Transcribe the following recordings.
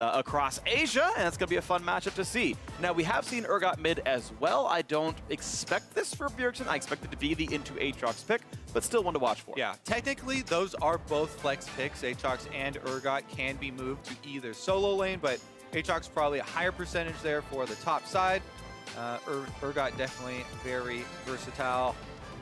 uh, across Asia, and it's going to be a fun matchup to see. Now, we have seen Urgot mid as well. I don't expect this for Bjergsen. I expect it to be the into Aatrox pick, but still one to watch for. Yeah, technically, those are both flex picks. Aatrox and Urgot can be moved to either solo lane, but Aatrox probably a higher percentage there for the top side. Uh, Ur Urgot definitely very versatile.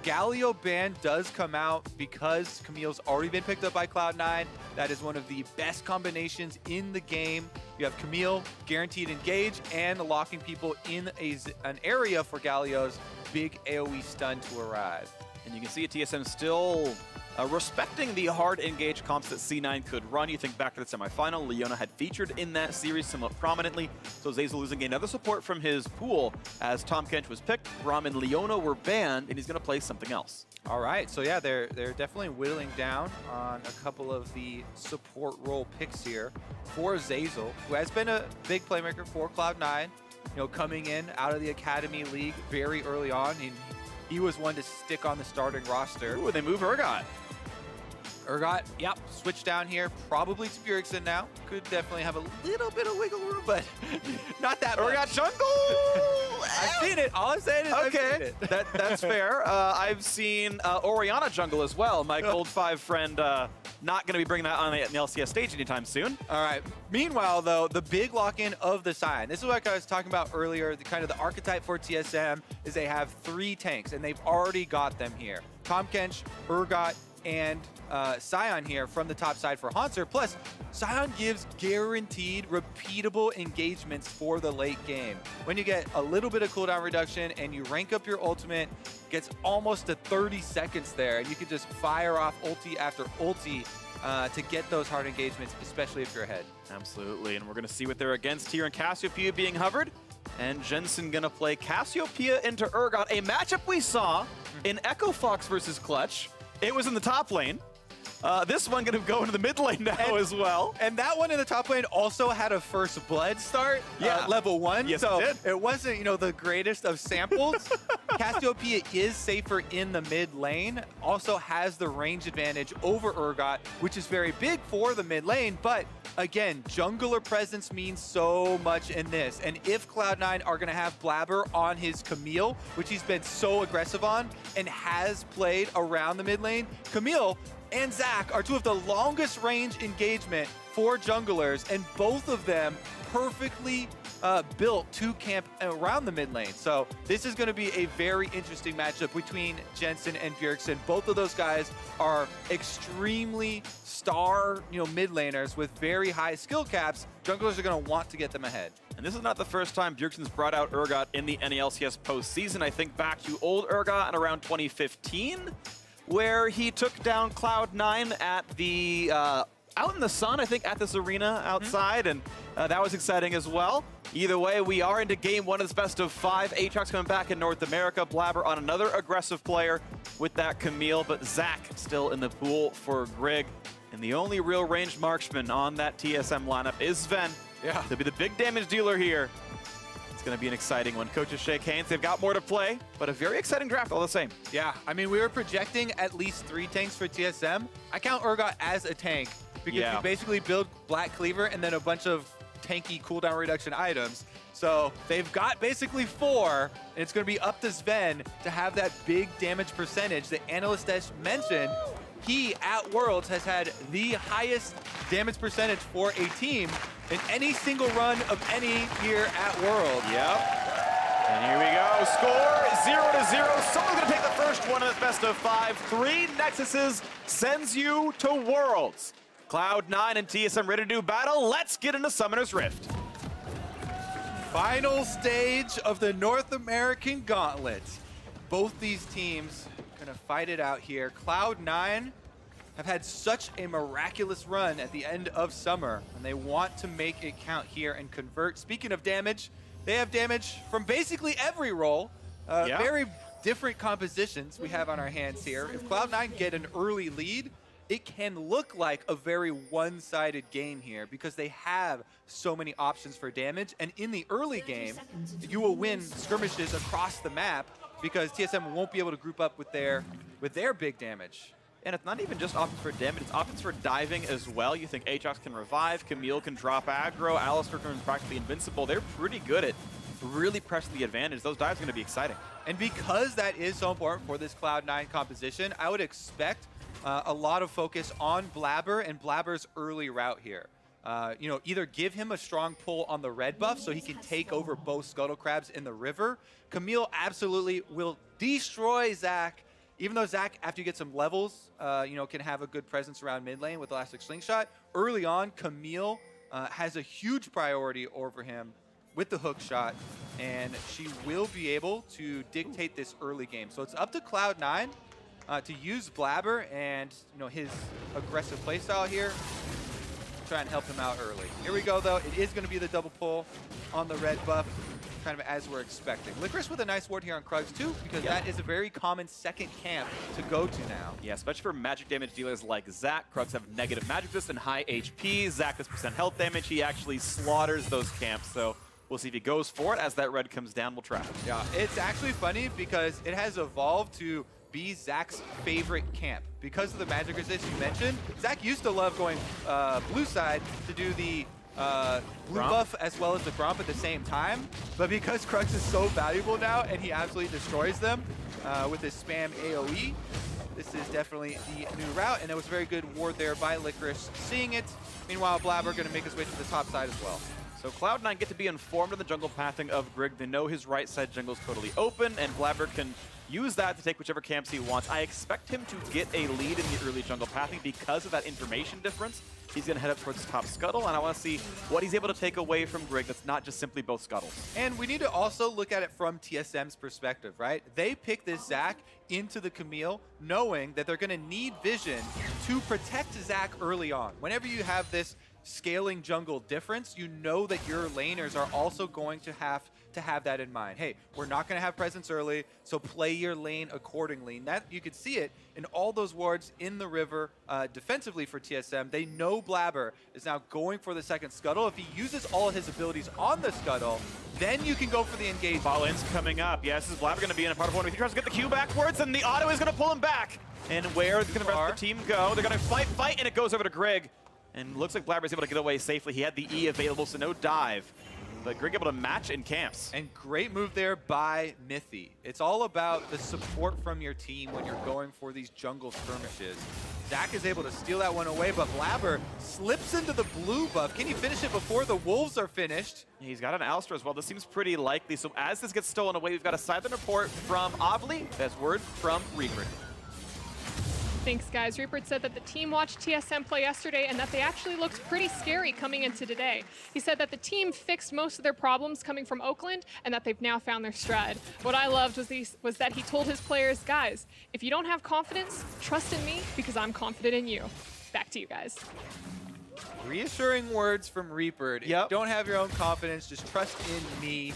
Galio ban does come out because Camille's already been picked up by Cloud9. That is one of the best combinations in the game. You have Camille guaranteed engage and locking people in a, an area for Galio's big AoE stun to arrive. And you can see TSM still uh, respecting the hard engage comps that C9 could run, you think back to the semifinal, Leona had featured in that series somewhat prominently, so Zeyzal losing another support from his pool as Tahm Kench was picked, Braum and Leona were banned, and he's going to play something else. All right, so yeah, they're they're definitely whittling down on a couple of the support role picks here for Zeyzal, who has been a big playmaker for Cloud9, you know, coming in out of the Academy League very early on, and he was one to stick on the starting roster. Ooh, they move Urgot. Urgot, yep, switch down here, probably to Bjergsen now. Could definitely have a little bit of wiggle room, but not that Urgot much. jungle! I've seen it. All I'm saying is okay, that, that's fair. Uh, I've seen uh, Orianna jungle as well. My Gold 5 friend uh, not going to be bringing that on the, the LCS stage anytime soon. All right. Meanwhile, though, the big lock-in of the Sion. This is what I was talking about earlier. The kind of the archetype for TSM is they have three tanks, and they've already got them here. Tahm Kench, Urgot, and uh, Sion here from the top side for Hauntzer. Plus, Sion gives guaranteed repeatable engagements for the late game. When you get a little bit of cooldown reduction and you rank up your ultimate, gets almost to 30 seconds there, and you can just fire off ulti after ulti uh, to get those hard engagements, especially if you're ahead. Absolutely, and we're going to see what they're against here in Cassiopeia being hovered. And Jensen going to play Cassiopeia into Urgot, a matchup we saw in Echo Fox versus Clutch. It was in the top lane. Uh, this one going to go into the mid lane now and, as well. And that one in the top lane also had a first blood start, yeah. Uh, level one. Yes, so it, it, wasn't, you know, the greatest of samples. Cassiopeia is safer in the mid lane, also has the range advantage over Urgot, which is very big for the mid lane, but again, jungler presence means so much in this. And if Cloud9 are going to have Blaber on his Camille, which he's been so aggressive on and has played around the mid lane, Camille and Zac are two of the longest range engagement for junglers, and both of them perfectly uh, built to camp around the mid lane. So this is going to be a very interesting matchup between Jensen and Bjergsen. Both of those guys are extremely star, you know, mid laners with very high skill caps. Junglers are going to want to get them ahead. And this is not the first time Bjergsen's brought out Urgot in the NALCS postseason. I think back to old Urgot in around 2015, where he took down Cloud9 at the uh, out in the sun, I think, at this arena outside, mm -hmm. and uh, that was exciting as well. Either way, we are into game one of this best of five. Aatrox coming back in North America. Blaber on another aggressive player with that Camille, but Zac still in the pool for Grig. And the only real ranged marksman on that TSM lineup is Zven. Yeah. He'll be the big damage dealer here. Going to be an exciting one. Coaches shake hands. They've got more to play, but a very exciting draft all the same. Yeah, I mean, we were projecting at least three tanks for TSM. I count Urgot as a tank because yeah. you basically build Black Cleaver and then a bunch of tanky cooldown reduction items. So they've got basically four, and it's going to be up to Zven to have that big damage percentage that Analyst mentioned. He, at Worlds, has had the highest damage percentage for a team in any single run of any year at Worlds. Yep. And here we go. Score zero to zero. Someone's to take the first one of the best of five. Three Nexuses sends you to Worlds. Cloud9 and TSM ready to do battle. Let's get into Summoner's Rift. Final stage of the North American Gauntlet. Both these teams gonna fight it out here. Cloud9 have had such a miraculous run at the end of summer, and they want to make it count here and convert. Speaking of damage, they have damage from basically every role. Uh, yeah. Very different compositions we have on our hands here. If Cloud9 get an early lead, it can look like a very one-sided game here because they have so many options for damage. And in the early game, you will win skirmishes across the map because TSM won't be able to group up with their with their big damage. And it's not even just options for damage, it's options for diving as well. You think Aatrox can revive, Camille can drop aggro, Alistar turns practically invincible. They're pretty good at really pressing the advantage. Those dives are going to be exciting. And because that is so important for this Cloud9 composition, I would expect uh, a lot of focus on Blaber and Blaber's early route here. Uh, you know, either give him a strong pull on the red buff so he can take over both Scuttle Crabs in the river. Camille absolutely will destroy Zac even though Zac, after you get some levels, uh, you know, can have a good presence around mid lane with Elastic Slingshot, early on, Camille uh, has a huge priority over him with the hook shot, and she will be able to dictate this early game. So it's up to Cloud9 uh, to use Blaber and, you know, his aggressive playstyle here try and help him out early. Here we go, though. It is going to be the double pull on the red buff kind of as we're expecting. Licorice with a nice ward here on Krugs too, because yep. that is a very common second camp to go to now. Yeah, especially for magic damage dealers like Zac. Krugs have negative magic resist and high HP. Zac has percent health damage. He actually slaughters those camps, so We'll see if he goes for it. As that red comes down, we'll try. Yeah, it's actually funny because it has evolved to be Zac's favorite camp. Because of the magic resist you mentioned, Zac used to love going uh, blue side to do the uh, blue Gromp? buff as well as the Gromp at the same time. But because Krugs is so valuable now and he absolutely destroys them uh, with his spam AoE, this is definitely the new route. And it was a very good ward there by Licorice seeing it. Meanwhile, Blaber going to make his way to the top side as well. So Cloud9 get to be informed of the jungle pathing of Grig. They know his right side jungle is totally open, and Blaber can use that to take whichever camps he wants. I expect him to get a lead in the early jungle pathing because of that information difference. He's going to head up towards top scuttle, and I want to see what he's able to take away from Grig that's not just simply both scuttles. And we need to also look at it from TSM's perspective, right? They pick this Zac into the Camille knowing that they're going to need vision to protect Zac early on. Whenever you have this scaling jungle difference, you know that your laners are also going to have to have that in mind. Hey, we're not going to have presence early, so play your lane accordingly. And that you could see it in all those wards in the river uh, defensively for TSM. They know Blaber is now going for the second scuttle. If he uses all of his abilities on the scuttle, then you can go for the engage. Ballin's coming up. Yes, is Blaber going to be in a part of one. If He tries to get the Q backwards, and the auto is going to pull him back. And where is going the rest of the team go? They're going to fight, fight, and it goes over to Grig. And looks like Blaber is able to get away safely. He had the E available, so no dive. But Grig able to match in camps. And great move there by Mithy. It's all about the support from your team when you're going for these jungle skirmishes. Zac is able to steal that one away, but Blaber slips into the blue buff. Can he finish it before the Wolves are finished? He's got an Alistar as well. This seems pretty likely. So as this gets stolen away, we've got a silent report from Avli. That's word from Reaper. Thanks, guys. Rupert said that the team watched TSM play yesterday and that they actually looked pretty scary coming into today. He said that the team fixed most of their problems coming from Oakland and that they've now found their stride. What I loved was, he, was that he told his players, guys, if you don't have confidence, trust in me because I'm confident in you. Back to you guys. Reassuring words from Reaper. Yep. Don't have your own confidence, just trust in me.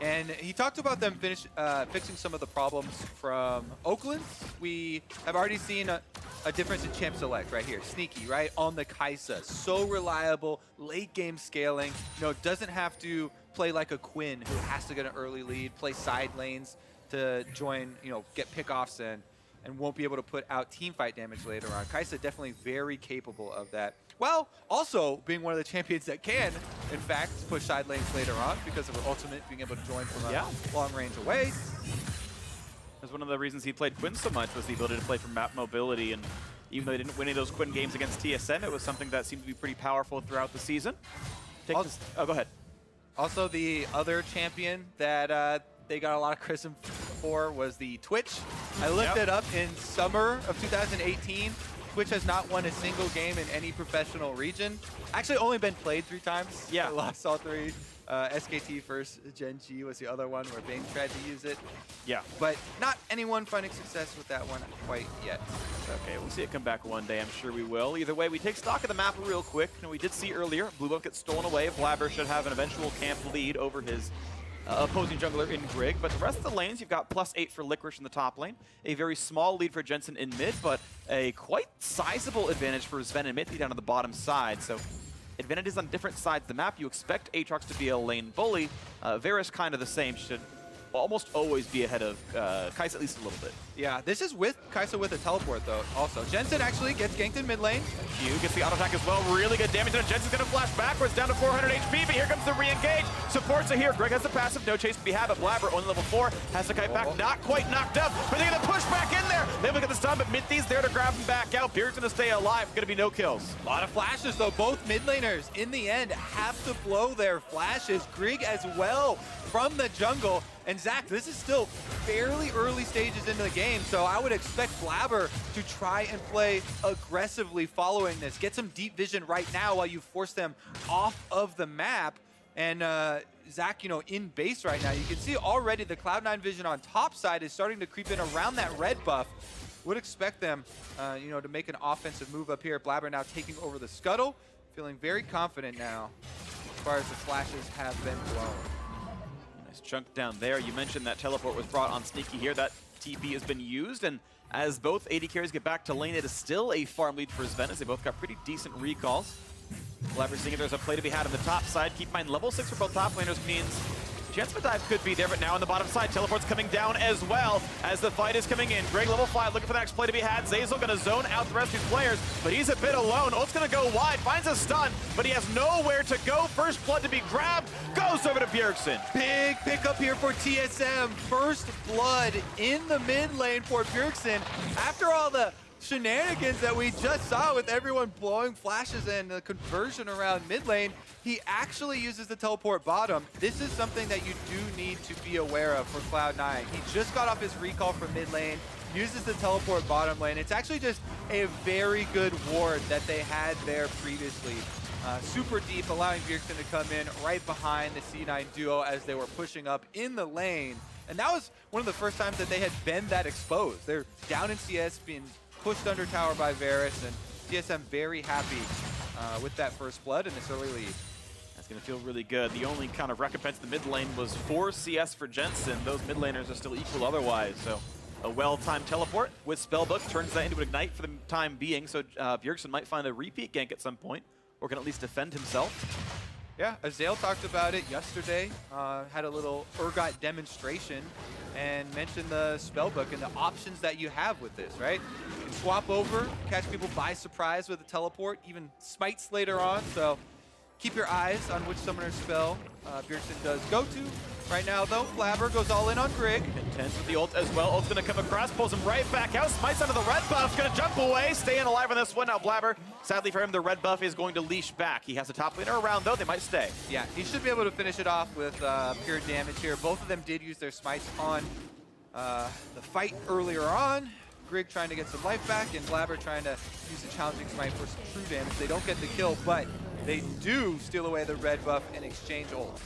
And he talked about them finish, uh, fixing some of the problems from Oakland. We have already seen a, a, difference in champ select right here. Sneaky, right, on the Kai'Sa. So reliable, late game scaling. You know, doesn't have to play like a Quinn who has to get an early lead, play side lanes to join, you know, get pickoffs in, and won't be able to put out team fight damage later on. Kai'Sa definitely very capable of that. Well, also being one of the champions that can, in fact, push side lanes later on because of her ultimate being able to join from a yeah. long range away. That's one of the reasons he played Quinn so much was the ability to play from map mobility. And even though he didn't win any of those Quinn games against TSM, it was something that seemed to be pretty powerful throughout the season. Also, oh, go ahead. Also, the other champion that uh, they got a lot of criticism for was the Twitch. I looked yep. it up in summer of 2018. Twitch has not won a single game in any professional region. Actually, only been played three times. Yeah. lost all three. Uh, SKT first, Gen G was the other one where Bing tried to use it. Yeah. But not anyone finding success with that one quite yet. Okay, we'll see it come back one day. I'm sure we will. Either way, we take stock of the map real quick. And we did see earlier, Blue Buff gets stolen away. Blaber should have an eventual camp lead over his uh, opposing jungler in Grig. But the rest of the lanes, you've got plus eight for Licorice in the top lane, a very small lead for Jensen in mid, but a quite sizable advantage for Zven and Mithy down on the bottom side. So advantages on different sides of the map. You expect Aatrox to be a lane bully. Uh, Varus kind of the same. Should almost always be ahead of uh, Kai'Sa at least a little bit. Yeah, this is with Kai'Sa with a teleport, though, also. Jensen actually gets ganked in mid lane. Q gets the auto attack as well. Really good damage. And Jensen's going to flash backwards down to 400 HP, but here comes the re-engage. Supports are here. Grig has the passive. No chase to be had, but Blaber only level 4. Has to kite back. Oh. Not quite knocked up, but they're going to push back in there. They look at the stun, but Mithy's there to grab him back out. Beard's going to stay alive. Going to be no kills. A lot of flashes, though. Both mid laners, in the end, have to blow their flashes. Grig as well from the jungle. And Zac, this is still fairly early stages into the game, so I would expect Blaber to try and play aggressively following this. Get some deep vision right now while you force them off of the map. And uh, Zac, you know, in base right now, you can see already the Cloud9 vision on top side is starting to creep in around that red buff. Would expect them, uh, you know, to make an offensive move up here. Blaber now taking over the scuttle, feeling very confident now as far as the flashes have been blown. Nice chunk down there. You mentioned that teleport was brought on Sneaky here. That TP has been used, and as both AD carries get back to lane, it is still a farm lead for Zven, they both got pretty decent recalls. Blaber seeing if there's a play to be had on the top side. Keep in mind, level 6 for both top laners means Chance dive could be there, but now on the bottom side, teleport's coming down as well as the fight is coming in. Grig level 5 looking for the next play to be had. Zeyzal gonna zone out the rest of these players, but he's a bit alone. Ult's gonna go wide, finds a stun, but he has nowhere to go. First blood to be grabbed, goes over to Bjergsen. Big pickup here for TSM. First blood in the mid lane for Bjergsen. After all the shenanigans that we just saw with everyone blowing flashes and the conversion around mid lane, he actually uses the teleport bottom. This is something that you do need to be aware of for Cloud9. He just got off his recall from mid lane, uses the teleport bottom lane. It's actually just a very good ward that they had there previously. Uh, super deep, allowing Bjergsen to come in right behind the C9 duo as they were pushing up in the lane. And that was one of the first times that they had been that exposed. They're down in CS, being pushed under tower by Varus, and TSM very happy uh, with that first blood and this early lead. That's going to feel really good. The only kind of recompense in the mid lane was 4 CS for Jensen. Those mid laners are still equal otherwise, so a well-timed teleport with Spellbook turns that into an Ignite for the time being, so uh, Bjergsen might find a repeat gank at some point, or can at least defend himself. Yeah, Azale talked about it yesterday, uh, had a little Urgot demonstration, and mentioned the spellbook and the options that you have with this, right? You can swap over, catch people by surprise with a teleport, even smites later on, so keep your eyes on which summoner spell uh, Bjergsen does go to. Right now, though, Blaber goes all in on Grig. Intense with the ult as well. Ult's going to come across, pulls him right back out, smites onto the red buff, going to jump away, staying alive on this one. Now Blaber, sadly for him, the red buff is going to leash back. He has a top laner around, though. They might stay. Yeah, he should be able to finish it off with uh, pure damage here. Both of them did use their smites on uh, the fight earlier on. Grig trying to get some life back, and Blaber trying to use a challenging smite for some true damage. They don't get the kill, but they do steal away the red buff and exchange ults.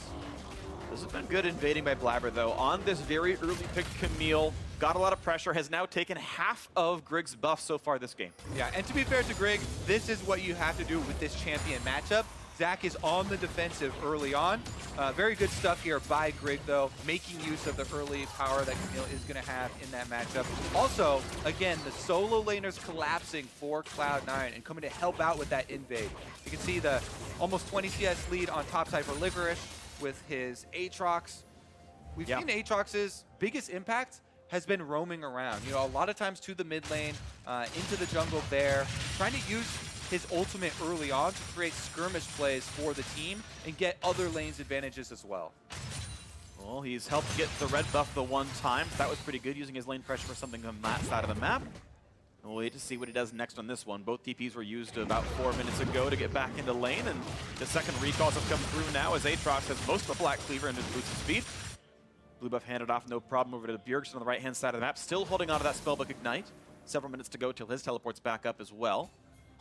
This has been good invading by Blaber, though. On this very early pick, Camille got a lot of pressure, has now taken half of Grig's buff so far this game. Yeah, and to be fair to Grig, this is what you have to do with this champion matchup. Zac is on the defensive early on. Uh, very good stuff here by Grig, though, making use of the early power that Camille is going to have in that matchup. Also, again, the solo laners collapsing for Cloud9 and coming to help out with that invade. You can see the almost 20 CS lead on top side for Licorice with his Aatrox. We've Yeah. seen Aatrox's biggest impact has been roaming around. You know, a lot of times to the mid lane, uh, into the jungle there, trying to use his ultimate early on to create skirmish plays for the team and get other lanes advantages as well. Well, he's helped get the red buff the one time. So That was pretty good, using his lane pressure for something on that side of the map. We'll wait to see what he does next on this one. Both TPs were used about four minutes ago to get back into lane, and the second recalls have come through now as Aatrox has most of a Black Cleaver and his boosted speed. Blue buff handed off, no problem, over to Bjergsen on the right-hand side of the map. Still holding on to that Spellbook Ignite. Several minutes to go till his teleport's back up as well.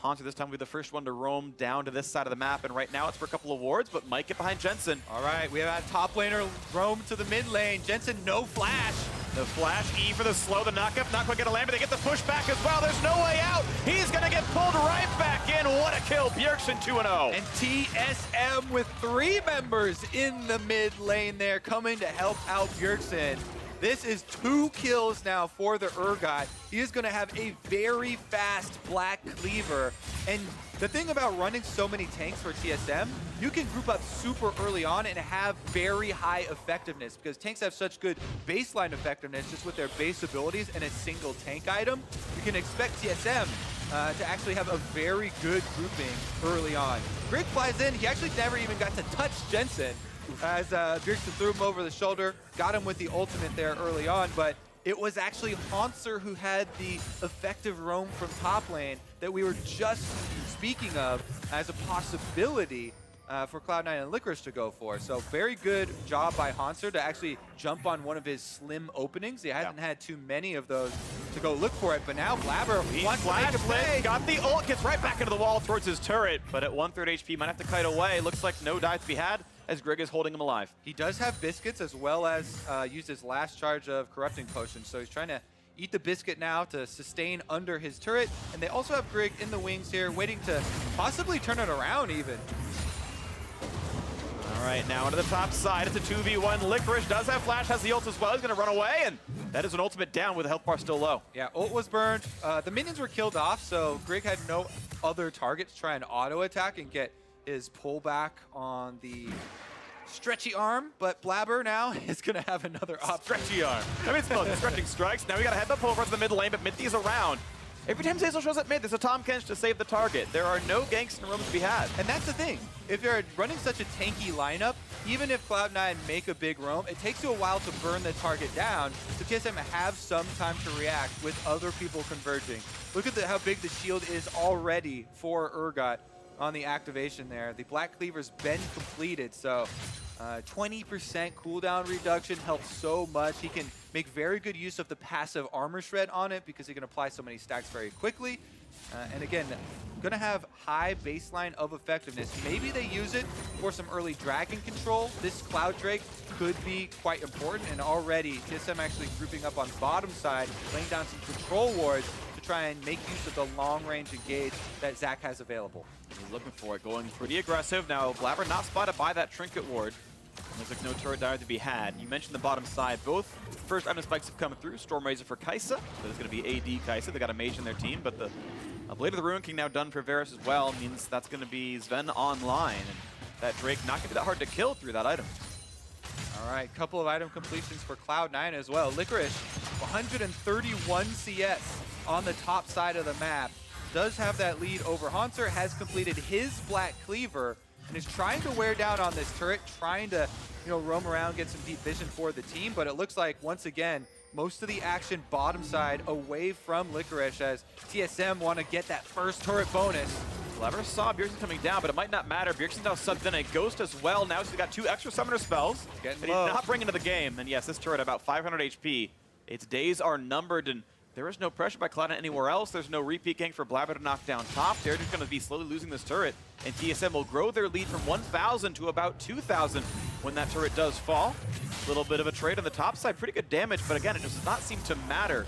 Hauntzer this time will be the first one to roam down to this side of the map, and right now it's for a couple of wards, but might get behind Jensen. All right, we have a top laner roam to the mid lane. Jensen, no flash. The flash, E for the slow, the knockup, not quite gonna land, but they get the push back as well. There's no way out. He's gonna get pulled right back in. What a kill, Bjergsen 2-0. And oh. TSM with three members in the mid lane there coming to help out Bjergsen. This is two kills now for the Urgot. He is going to have a very fast Black Cleaver. And The thing about running so many tanks for TSM, you can group up super early on and have very high effectiveness because tanks have such good baseline effectiveness just with their base abilities and a single tank item. You can expect TSM uh, to actually have a very good grouping early on. Grig flies in. He actually never even got to touch Jensen as uh, Bjergsen threw him over the shoulder, got him with the ultimate there early on, but it was actually Hauntzer who had the effective roam from top lane that we were just speaking of as a possibility uh, for Cloud9 and Licorice to go for. So very good job by Hauntzer to actually jump on one of his slim openings. He hasn't had too many of those to go look for it, but now Blaber He wants to make a play. got the ult, gets right back into the wall towards his turret, but at one-third HP, might have to kite away. Looks like no dive to be had as Grig is holding him alive. He does have biscuits as well as uh, use his last charge of corrupting potion, so he's trying to eat the biscuit now to sustain under his turret. And they also have Grig in the wings here, waiting to possibly turn it around even. All right, now into the top side. It's a 2v1. Licorice does have flash, has the ult as well. He's going to run away, and that is an ultimate down with the health bar still low. Yeah, ult was burned. Uh, the minions were killed off, so Grig had no other target to try and auto attack and get his pullback on the stretchy arm. But Blaber now is going to have another option. Stretchy arm. I mean, it's both stretching strikes. Now we got to head the pull towards the mid lane, but Mithy's around. Every time Zeyzal shows up mid, there's a Tahm Kench to save the target. There are no ganks and roams to be had. And that's the thing. If you're running such a tanky lineup, even if Cloud9 make a big roam, it takes you a while to burn the target down, so TSM have some time to react with other people converging. Look at the, how big the shield is already for Urgot on the activation there. The Black Cleaver's been completed, so 20% uh, cooldown reduction helps so much. He can make very good use of the passive armor shred on it because he can apply so many stacks very quickly. Uh, and again, going to have high baseline of effectiveness. Maybe they use it for some early dragon control. This Cloud Drake could be quite important, and already TSM actually grouping up on bottom side, laying down some control wards to try and make use of the long-range engage that Zac has available. He's looking for it, going pretty aggressive. Now, Blaber not spotted by that Trinket Ward. Looks like no turret dive to be had. You mentioned the bottom side. Both first item spikes have come through. Storm Razor for Kai'Sa. So there's going to be AD Kai'Sa. They got a mage in their team, but the uh, Blade of the Ruin King now done for Varus as well means that's going to be Zven online. And that Drake not going to be that hard to kill through that item. All right, couple of item completions for Cloud9 as well. Licorice, 131 CS on the top side of the map. Does have that lead over Hauntzer, has completed his Black Cleaver, and is trying to wear down on this turret, trying to, you know, roam around, get some deep vision for the team. But it looks like, once again, most of the action bottom side away from Licorice as TSM want to get that first turret bonus. Clever saw Bjergsen coming down, but it might not matter. Bjergsen now subbed in a Ghost as well. Now he's got two extra Summoner spells Getting that he's low. not bringing to the game. And yes, this turret about 500 HP. Its days are numbered, and there is no pressure by Cloud9 anywhere else. There's no repeat gang for Blaber to knock down top. They're just going to be slowly losing this turret, and TSM will grow their lead from 1,000 to about 2,000 when that turret does fall. A little bit of a trade on the top side. Pretty good damage, but again, it does not seem to matter.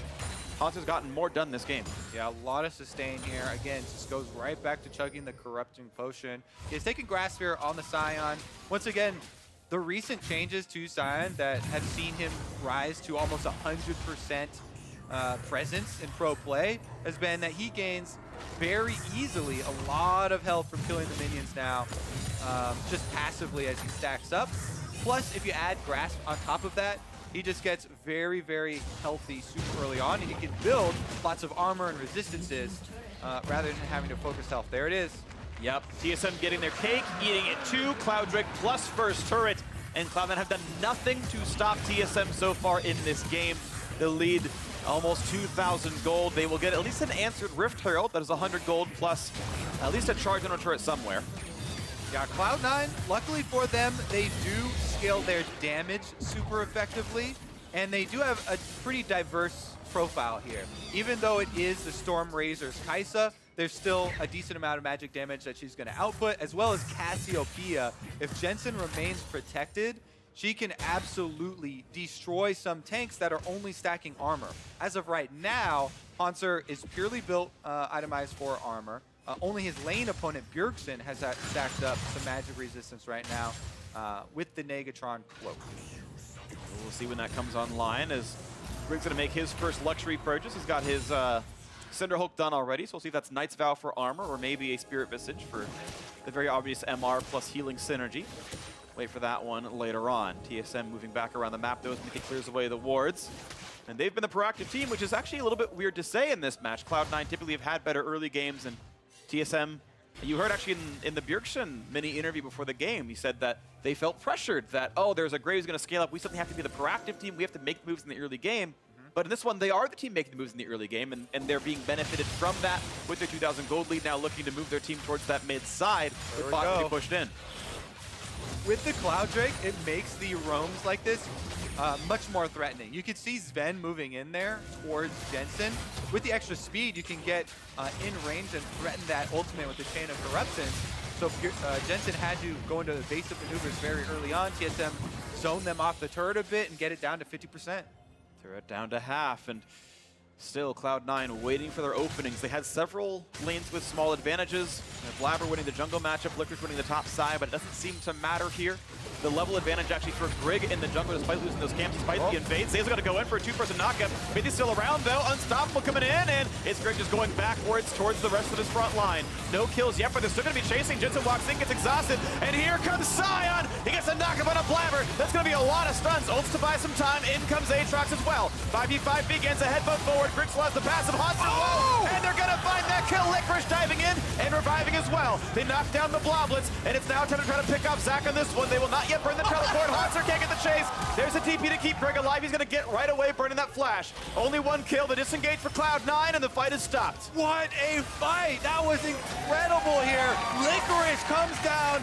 Hauntzer's gotten more done this game. Yeah, a lot of sustain here. Again, just goes right back to chugging the corrupting potion. He's taking Grasp here on the Sion. Once again, the recent changes to Sion that have seen him rise to almost 100% uh, presence in pro play has been that he gains very easily a lot of health from killing the minions now, um, just passively as he stacks up. Plus, if you add grasp on top of that, he just gets very, very healthy super early on, and he can build lots of armor and resistances uh, rather than having to focus health. There it is. Yep, TSM getting their cake, eating it too. Cloud Drake plus first turret, and Cloud9 have done nothing to stop TSM so far in this game. The lead, almost 2,000 gold. They will get at least an answered Rift Herald, that is 100 gold plus at least a charge on a turret somewhere. Yeah, Cloud9, luckily for them, they do scale their damage super effectively, and they do have a pretty diverse profile here. Even though it is the Storm Razor's Kai'Sa, there's still a decent amount of magic damage that she's going to output, as well as Cassiopeia. If Jensen remains protected, she can absolutely destroy some tanks that are only stacking armor. As of right now, Hauntzer is purely built, uh, itemized for armor. Uh, only his lane opponent, Bjergsen, has stacked up some magic resistance right now uh, with the Negatron Cloak. We'll see when that comes online as Grig's going to make his first luxury purchase. He's got his uh, Cinderhulk done already, so we'll see if that's Knight's Vow for armor or maybe a Spirit Visage for the very obvious MR plus healing synergy. Wait for that one later on. TSM moving back around the map though as Mickey clears away the wards. And they've been the proactive team, which is actually a little bit weird to say in this match. Cloud9 typically have had better early games, and TSM, you heard actually in, in the Bjergsen mini interview before the game, he said that they felt pressured that, oh, there's a Graves going to scale up. We suddenly have to be the proactive team. We have to make moves in the early game. Mm-hmm. But in this one, they are the team making the moves in the early game, and, and they're being benefited from that with their 2,000 gold lead now looking to move their team towards that mid side with we bot to go. be pushed in. With the Cloud Drake, it makes the roams like this uh, much more threatening. You can see Zven moving in there towards Jensen. With the extra speed, you can get uh, in range and threaten that ultimate with the Chain of Corruption. So uh, Jensen had to go into the evasive maneuvers very early on. TSM zone them off the turret a bit and get it down to 50%. Turret down to half, and still Cloud9 waiting for their openings. They had several lanes with small advantages. Blaber winning the jungle matchup, Licorice winning the top side, but it doesn't seem to matter here. The level advantage actually for Grig in the jungle despite losing those camps, despite Oh. the invade. Zaya's got to go in for a two-person knockup. Mithy's still around though, Unstoppable coming in, and it's Grig just going backwards towards the rest of his front line. No kills yet, but they're still going to be chasing. Jensen walks in, gets exhausted, and here comes Sion! He gets a knockup on a Blaber. That's going to be a lot of stuns. Ults to buy some time. In comes Aatrox as well. 5v5 begins, a headbutt forward. Still has the passive Hauntzer. Oh! And they're going to find that kill. Licorice diving in and reviving as well. They knock down the Bloblets, and it's now time to try to pick off Zac on this one. They will not yet burn the teleport. Hauntzer can't get the chase. There's a TP to keep Grig alive. He's going to get right away burning that flash. Only one kill. The disengage for Cloud9, and the fight is stopped. What a fight! That was incredible here. Licorice comes down,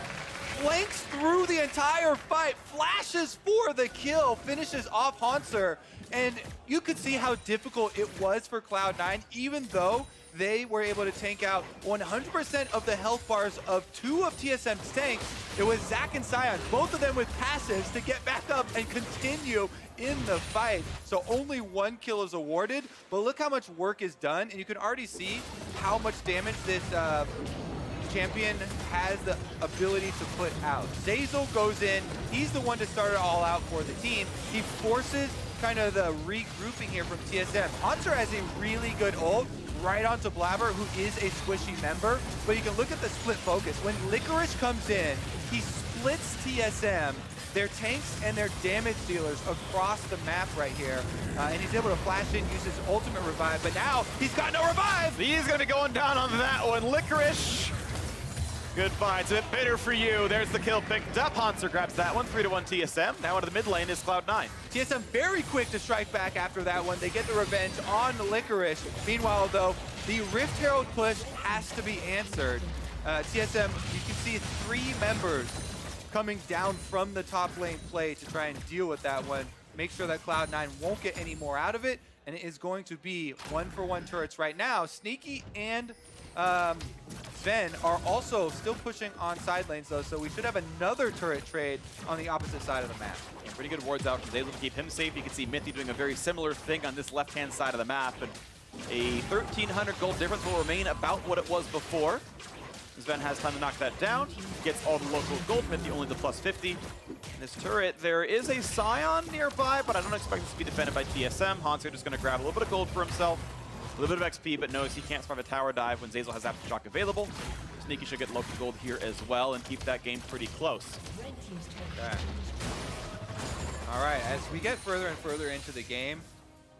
flanks through the entire fight, flashes for the kill, finishes off Hauntzer. And you could see how difficult it was for Cloud9, even though they were able to tank out 100% of the health bars of two of TSM's tanks. It was Zac and Sion, both of them with passives to get back up and continue in the fight. So only one kill is awarded, but look how much work is done, and you can already see how much damage this uh, champion has the ability to put out. Zeyzal goes in, he's the one to start it all out for the team. He forces kind of the regrouping here from TSM. Hauntzer has a really good ult right onto Blaber, who is a squishy member, but you can look at the split focus. When Licorice comes in, he splits TSM, their tanks and their damage dealers across the map right here, uh, and he's able to flash in, use his ultimate revive, but now he's got no revive! He's going to be going down on that one. Licorice. Goodbye. It's a bit bitter for you. There's the kill picked up. Hauntzer grabs that one. 3 to 1 TSM. Now into the mid lane is Cloud9. TSM very quick to strike back after that one. They get the revenge on Licorice. Meanwhile, though, the Rift Herald push has to be answered. Uh, TSM, you can see three members coming down from the top lane play to try and deal with that one. Make sure that Cloud9 won't get any more out of it, and it is going to be one-for-one turrets right now. Sneaky and um, are also still pushing on side lanes, though, so we should have another turret trade on the opposite side of the map. Pretty good wards out from Zeyzal to keep him safe. You can see Mithy doing a very similar thing on this left-hand side of the map. And a 1,300 gold difference will remain about what it was before. Zven has time to knock that down. Gets all the local gold. Mithy only the plus 50. In this turret, there is a Sion nearby, but I don't expect this to be defended by TSM. Hauntzer just going to grab a little bit of gold for himself. A little bit of XP, but knows he can't survive a tower dive when Zeyzal has Aftershock available. Sneaky should get local gold here as well and keep that game pretty close. Okay. All right, as we get further and further into the game,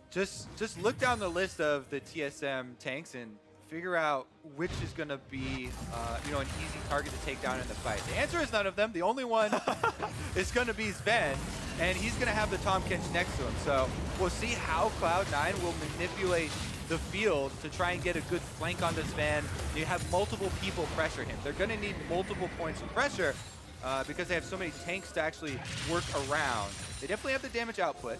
just just look down the list of the TSM tanks and figure out which is going to be, uh, you know, an easy target to take down in the fight. The answer is none of them. The only one is going to be Zven, and he's going to have the Tahm Kench next to him. So we'll see how Cloud9 will manipulate the field to try and get a good flank on this Zven. You have multiple people pressure him. They're going to need multiple points of pressure uh, because they have so many tanks to actually work around. They definitely have the damage output,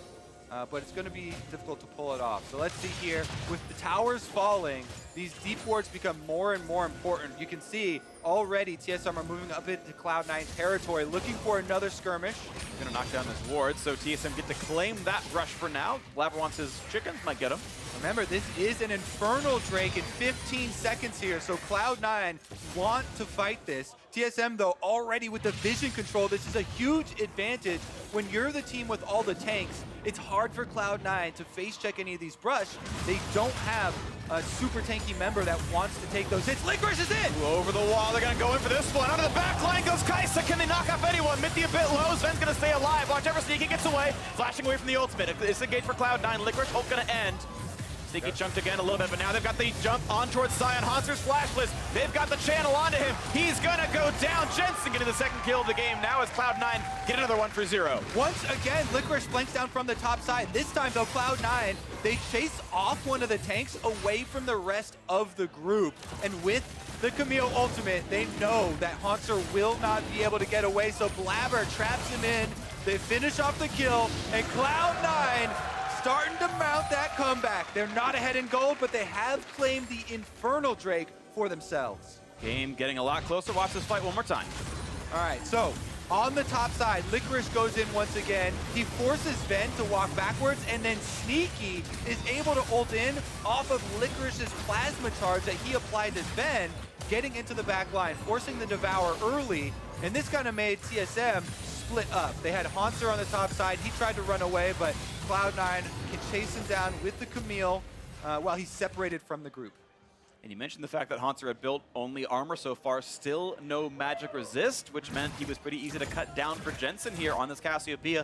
uh, but it's going to be difficult to pull it off. So let's see here. With the towers falling, these deep wards become more and more important. You can see already TSM are moving up into Cloud9 territory, looking for another skirmish. He's gonna knock down this ward, so TSM get to claim that brush for now. Blabber wants his chickens, might get him. Remember, this is an Infernal Drake in 15 seconds here, so Cloud9 want to fight this. TSM, though, already with the vision control, this is a huge advantage. When you're the team with all the tanks, it's hard for Cloud9 to face check any of these brush. They don't have a super tanky member that wants to take those hits. Licorice is in! Over the wall, they're gonna go in for this one. Under the back line goes Kai'Sa. Can they knock off anyone? Mithy a bit low. Zven's gonna stay alive. Watch ever He gets away. Flashing away from the ultimate. It's engaged for Cloud9. Licorice hope gonna end. Sneaky chunked again a little bit, but now they've got the jump on towards Sion. Hauntzer flashless. They've got the channel onto him. He's gonna go down. Jensen getting the second kill of the game. Now as Cloud9 get another one for zero. Once again, Licorice flanks down from the top side. This time, though, Cloud9, they chase off one of the tanks away from the rest of the group. And with the Camille ultimate, they know that Hauntzer will not be able to get away, so Blabber traps him in. They finish off the kill, and Cloud9 starting to mount that comeback. They're not ahead in gold, but they have claimed the Infernal Drake for themselves. Game getting a lot closer. Watch this fight one more time. All right, so on the top side, Licorice goes in once again. He forces Zven to walk backwards, and then Sneaky is able to ult in off of Licorice's plasma charge that he applied to Zven, getting into the back line, forcing the Devour early, and this kind of made TSM split up. They had Hauntzer on the top side. He tried to run away, but Cloud9 can chase him down with the Camille uh, while he's separated from the group. And you mentioned the fact that Hauntzer had built only armor so far, still no magic resist, which meant he was pretty easy to cut down for Jensen here on this Cassiopeia.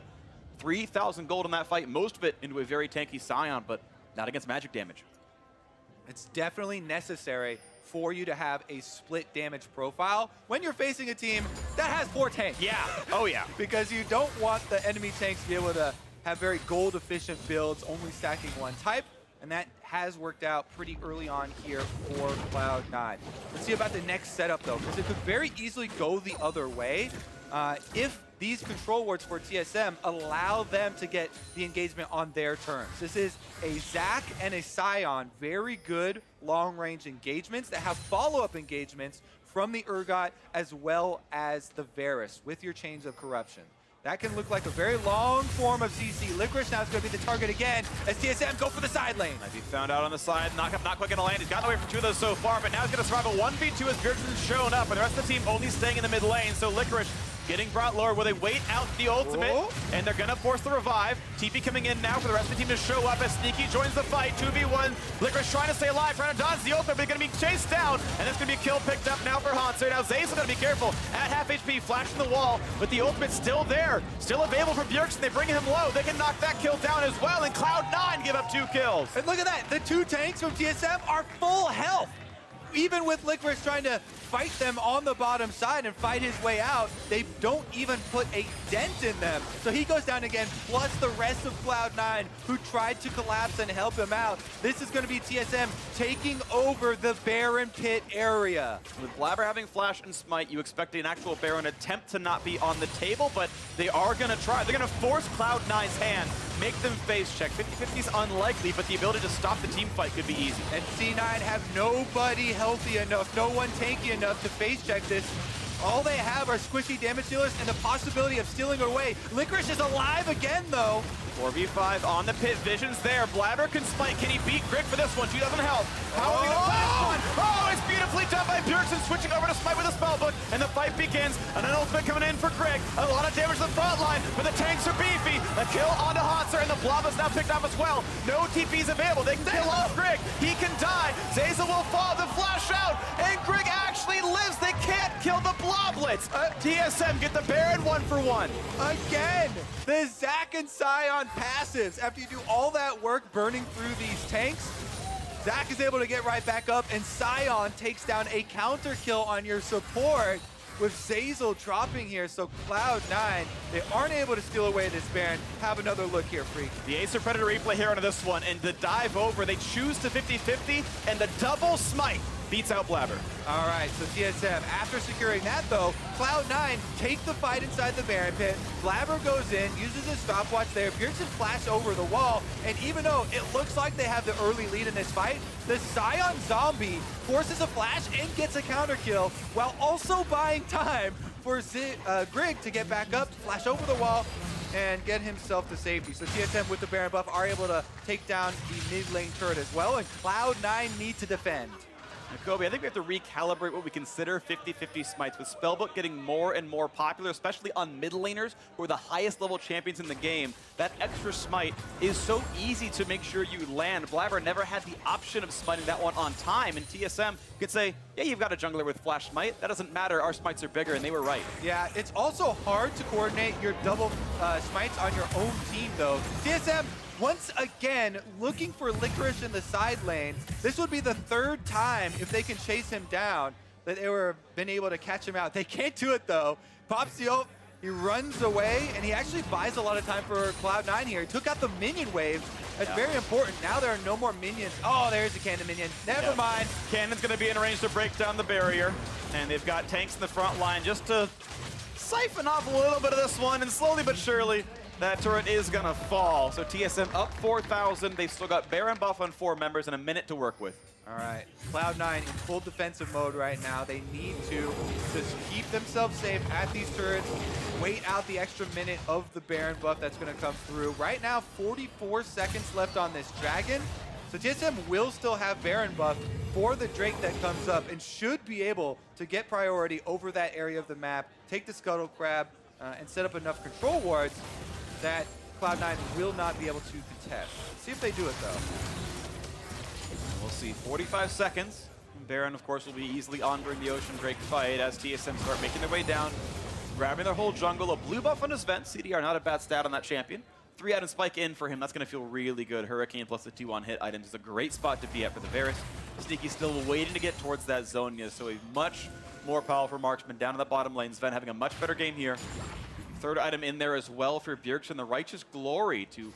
3,000 gold in that fight, most of it into a very tanky Sion, but not against magic damage. It's definitely necessary for you to have a split damage profile when you're facing a team that has four tanks. Yeah. Oh, yeah. because you don't want the enemy tanks to be able to have very gold efficient builds, only stacking one type. And that has worked out pretty early on here for Cloud9. Let's see about the next setup though, because it could very easily go the other way. Uh, if these control wards for TSM allow them to get the engagement on their terms. This is a Zac and a Sion, very good long-range engagements that have follow-up engagements from the Urgot as well as the Varus with your Chains of Corruption. That can look like a very long form of CC. Licorice now is going to be the target again as TSM go for the side lane. Might be found out on the side. Knock up, not quick going to land. He's gotten away from two of those so far, but now he's going to survive a 1v2 as Bjergsen's shown up, and the rest of the team only staying in the mid lane. So Licorice getting brought lower where they wait out the ultimate, Oh. and they're gonna force the revive. TP coming in now for the rest of the team to show up as Sneaky joins the fight. 2v1, Licorice trying to stay alive, trying to dodge the ultimate, but gonna be chased down, and that's gonna be a kill picked up now for Hauntzer. Now Zeyzal gonna be careful, at half HP, flashing the wall, but the ultimate still there, still available for Bjergsen. They bring him low, they can knock that kill down as well, and Cloud9 give up two kills. And look at that, the two tanks from TSM are full health. Even with Licorice trying to fight them on the bottom side and fight his way out, they don't even put a dent in them. So he goes down again, plus the rest of Cloud9 who tried to collapse and help him out. This is going to be TSM taking over the Baron Pit area. With Blaber having Flash and Smite, you expect an actual Baron attempt to not be on the table, but they are going to try. They're going to force Cloud9's hand, make them face check. 50-50 is unlikely, but the ability to stop the team fight could be easy. And C9 have nobody healthy enough, no one tanky enough to face check this. All they have are squishy damage dealers and the possibility of stealing away. Licorice is alive again, though. 4v5 on the pit. Vision's there. Blaber can spike. Can he beat Grig for this one? She doesn't help. How are we going to last one? Oh, it's beautifully done by Bjergsen, switching over to smite with a spellbook, and the fight begins. And an ultimate coming in for Grig. A lot of damage to the front line, but the tanks are beefy. A kill onto Hauntzer, and the blob is now picked up as well. No TP's available. They can kill off Grig. He can die. Zaza will fall. The flash out, and can't kill the bloblets. Uh, TSM get the Baron one for one. Again, the Zac and Sion passives. After you do all that work burning through these tanks, Zac is able to get right back up, and Sion takes down a counter kill on your support with Zeyzal dropping here. So Cloud9, they aren't able to steal away this Baron. Have another look here, Freak. The Acer Predator replay here onto this one, and the dive over, they choose to 50-50, and the double smite beats out Blaber. All right, so TSM, after securing that though, Cloud9 take the fight inside the Baron Pit. Blaber goes in, uses his stopwatch there. Bjergsen flash over the wall, and even though it looks like they have the early lead in this fight, the Sion Zombie forces a flash and gets a counter kill, while also buying time for Z uh, Grig to get back up, flash over the wall, and get himself to safety. So TSM with the Baron buff are able to take down the mid lane turret as well, and Cloud9 need to defend. Kobe, I think we have to recalibrate what we consider 50-50 smites, with Spellbook getting more and more popular, especially on mid laners, who are the highest level champions in the game. That extra smite is so easy to make sure you land. Blaber never had the option of smiting that one on time, and TSM could say, yeah, you've got a jungler with Flash Smite. That doesn't matter, our smites are bigger, and they were right. Yeah, it's also hard to coordinate your double uh, smites on your own team, though. TSM once again, looking for Licorice in the side lane. This would be the third time, if they can chase him down, that they were been able to catch him out. They can't do it, though. Pops the ult, he runs away, and he actually buys a lot of time for Cloud9 here. He took out the minion wave. That's yeah. very important. Now there are no more minions. Oh, there's a cannon minion. Never yeah. mind. Cannon's going to be in range to break down the barrier. And they've got tanks in the front line just to siphon off a little bit of this one. And slowly but surely, that turret is gonna fall. So TSM up 4,000. They've still got Baron buff on four members and a minute to work with. All right, Cloud9 in full defensive mode right now. They need to just keep themselves safe at these turrets, wait out the extra minute of the Baron buff that's gonna come through. Right now, 44 seconds left on this Dragon. So TSM will still have Baron buff for the Drake that comes up and should be able to get priority over that area of the map, take the Scuttle Crab, uh, and set up enough control wards that Cloud9 will not be able to contest. see if they do it, though. We'll see. 45 seconds. Baron, of course, will be easily on during the Ocean Drake fight as TSM start making their way down, grabbing their whole jungle. A blue buff on his vent. CDR, not a bad stat on that champion. Three item spike in for him. That's going to feel really good. Hurricane plus the two on hit items is a great spot to be at for the Varus. Sneaky still waiting to get towards that Zhonya, so a much more powerful marksman down in the bottom lane. Zven having a much better game here. Third item in there as well for Bjergsen, the Righteous Glory to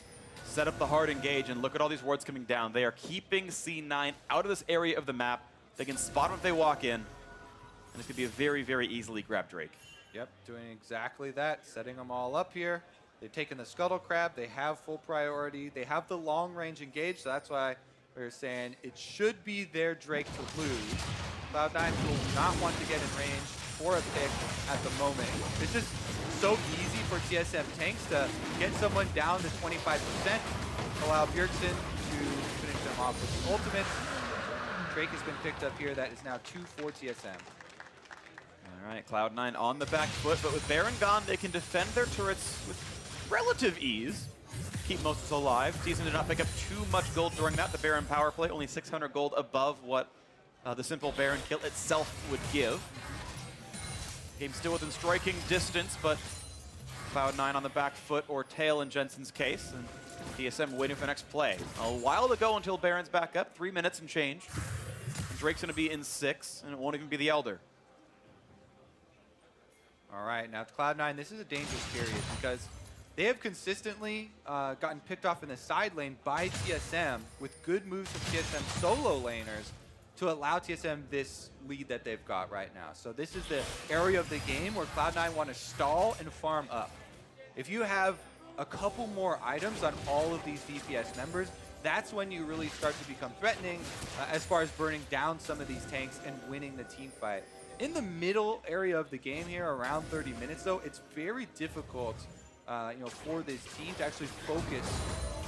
set up the hard engage. And look at all these wards coming down. They are keeping C9 out of this area of the map. They can spot them if they walk in. And it could be a very, very easily grab Drake. Yep, doing exactly that, setting them all up here. They've taken the Scuttle Crab. They have full priority. They have the long range engage, so that's why we are saying it should be their Drake to lose. Cloud9 will not want to get in range for a pick at the moment. It's just so easy for TSM tanks to get someone down to 25%, allow Bjergsen to finish them off with the ultimate. Drake has been picked up here. That is now two for TSM. All right, Cloud9 on the back foot, but with Baron gone, they can defend their turrets with relative ease. Keep most alive. TSM did not pick up too much gold during that. The Baron power play, only 600 gold above what uh, the simple Baron kill itself would give. Game still within striking distance, but Cloud9 on the back foot or tail in Jensen's case. And TSM waiting for the next play. A while to go until Baron's back up. Three minutes and change. Drake's going to be in six, and it won't even be the Elder. All right, now Cloud9, this is a dangerous period because they have consistently uh, gotten picked off in the side lane by TSM with good moves from TSM solo laners to allow TSM this lead that they've got right now. So this is the area of the game where Cloud9 want to stall and farm up. If you have a couple more items on all of these DPS members, that's when you really start to become threatening uh, as far as burning down some of these tanks and winning the team fight. In the middle area of the game here, around 30 minutes though, it's very difficult uh, you know, for this team to actually focus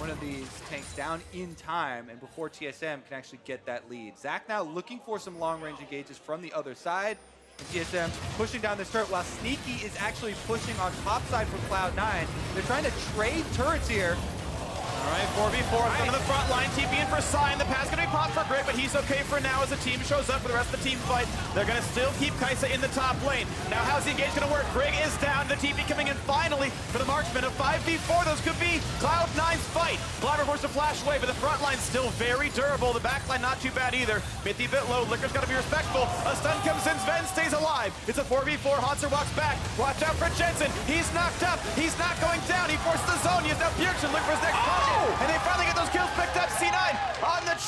one of these tanks down in time and before TSM can actually get that lead. Zac now looking for some long-range engages from the other side. And TSM pushing down this turret while Sneaky is actually pushing on top side for Cloud9. They're trying to trade turrets here. All right, 4v4, right. to the front line, TP in for Sion. The pass gonna be popped for Grig, but he's okay for now as the team shows up for the rest of the team fight. They're gonna still keep Kai'Sa in the top lane. Now how's the engage gonna work? Grig is down, the TP coming in finally for the marksman. A 5v4, those could be Cloud9's fight. Blaber forced to flash away, but the front line's still very durable. The back line not too bad either. Mithy bit low, Licker's gotta be respectful. A stun comes in, Zven stays alive. It's a 4v4, Hauntzer walks back. Watch out for Jensen, he's knocked up. He's not going down, he forced the zone. He's now Bjergsen, look for his next oh!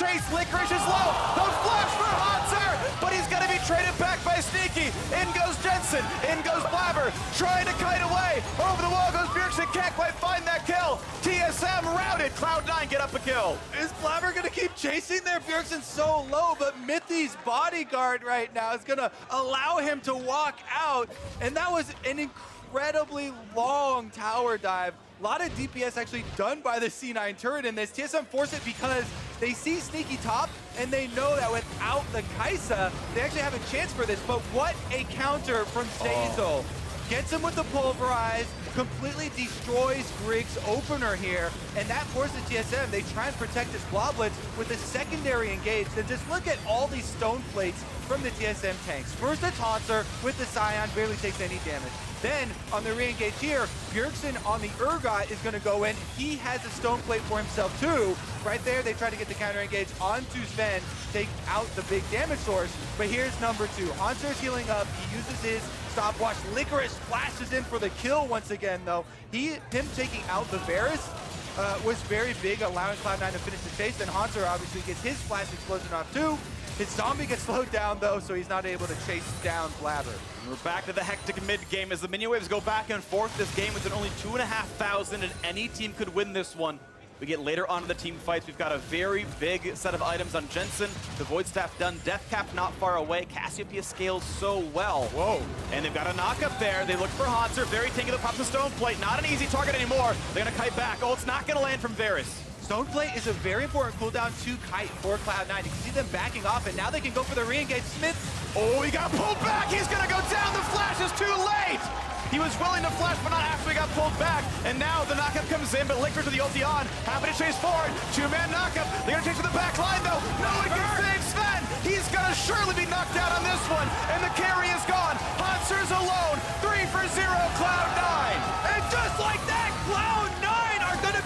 Chase. Licorice is low. Those flash for Hauntzer, but he's going to be traded back by Sneaky. In goes Jensen. In goes Blaber. Trying to kite away. Over the wall goes Bjergsen. Can't quite find that kill. TSM routed. Cloud9 get up a kill. Is Blaber going to keep chasing there? Bjergsen's so low, but Mithy's bodyguard right now is going to allow him to walk out. And that was an incredibly long tower dive. A lot of DPS actually done by the C9 turret in this. TSM force it because they see Sneaky top and they know that without the Kai'Sa, they actually have a chance for this. But what a counter from Zeyzal. Oh. Gets him with the pulverize, completely destroys Grig's opener here, and that forces TSM. They try and protect his Bloblets with a secondary engage. And just look at all these stone plates from the TSM tanks. First, it's Hauntzer with the Sion, barely takes any damage. Then, on the re-engage here, Bjergsen on the Urgot is going to go in. He has a stone plate for himself, too. Right there, they try to get the counter engage onto Zven, take out the big damage source. But here's number two. Hauntzer's healing up. He uses his stopwatch. Licorice flashes in for the kill once again, though. He, him taking out the Varus uh, was very big, allowing Cloud9 to finish the chase. Then Hauntzer obviously gets his flash explosion off too. His zombie gets slowed down though, so he's not able to chase down Blaber. We're back to the hectic mid game as the minion waves go back and forth. This game is at only two and a half thousand, and any team could win this one. We get later on in the team fights. We've got a very big set of items on Jensen. The Void Staff done. Death Cap not far away. Cassiopeia scales so well. Whoa. And they've got a knock up there. They look for Hauntzer. Very tanky the pops the stone plate. Not an easy target anymore. They're going to kite back. Oh, it's not going to land from Varus. Stone Plate is a very important cooldown to Kite for Cloud9. You can see them backing off, and now they can go for the re-engage. Smith. Oh, he got pulled back. He's going to go down. The flash is too late. He was willing to flash, but not after he got pulled back. And now the knockup comes in, but Liquid with the ulti on. Happy to chase forward. Two-man knockup. They're to chase to the back line, though. No one can save Zven! He's going to surely be knocked out on this one. And the carry is gone. Hauntzer alone. Three for zero, Cloud9. And just like that, Cloud9 are going to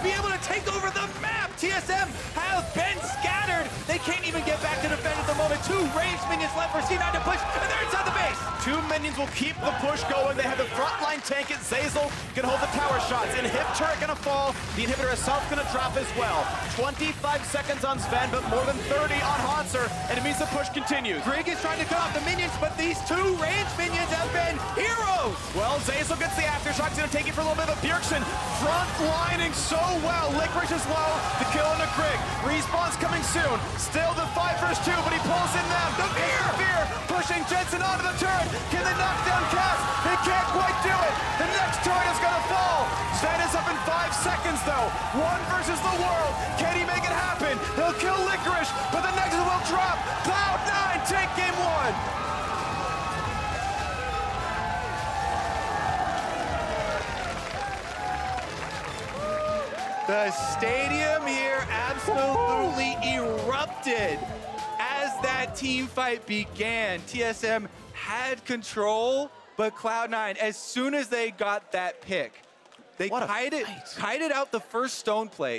be able to take over the map. TSM have been scattered. They can't even get back to defend at the moment. Two ranged minions left for C9 to push, and they're inside the base. Two minions will keep the push going. They have the frontline tank it. Zeyzal, can hold the tower shots. Inhib turret gonna fall. The inhibitor itself gonna drop as well. 25 seconds on Zven, but more than 30 on Hauntzer, and it means the push continues. Grig is trying to cut off the minions, but these two ranged minions have been heroes. Well, Zeyzal gets the aftershock. He's gonna take it for a little bit, but Bjergsen front lining so well. Licorice is low. The kill into Grig. Respawn's coming soon. Still the five versus two, but he pulls in them. The fear! Fear pushing Jensen onto the turret. Can they knock down Cass? They can't quite do it. The next turret is gonna fall. Zven is up in five seconds though. One versus the world. Can he make it happen? He'll kill Licorice, but the next will drop. Cloud9 take game one. The stadium here absolutely erupted as that team fight began. TSM had control, but Cloud9, as soon as they got that pick, they kited, kited out the first stone plate.